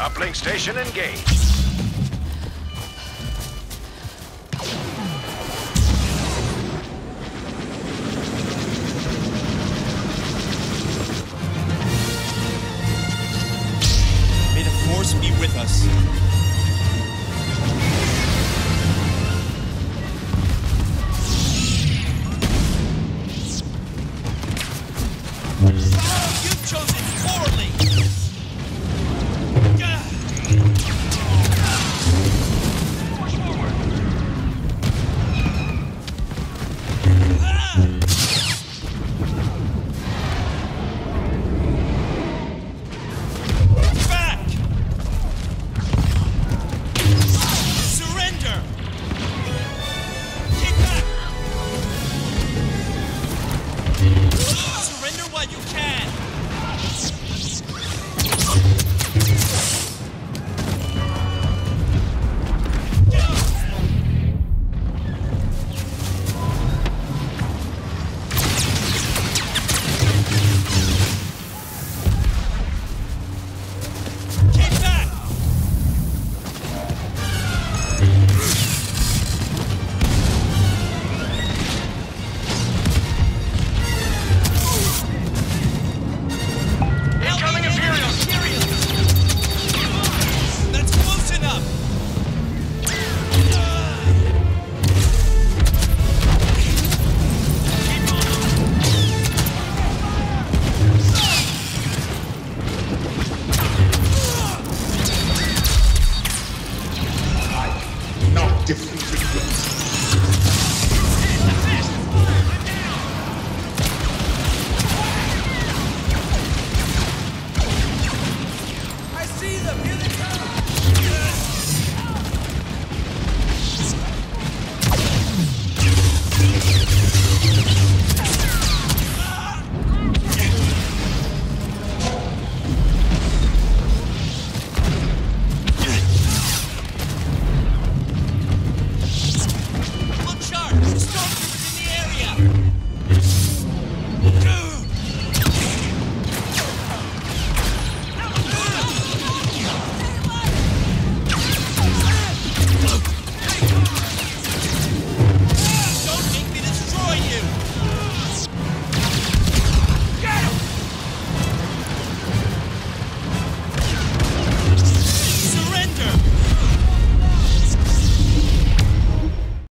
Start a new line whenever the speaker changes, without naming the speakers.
Uplink station engaged.
May the force be with us. Hmm. You've chosen poorly! different.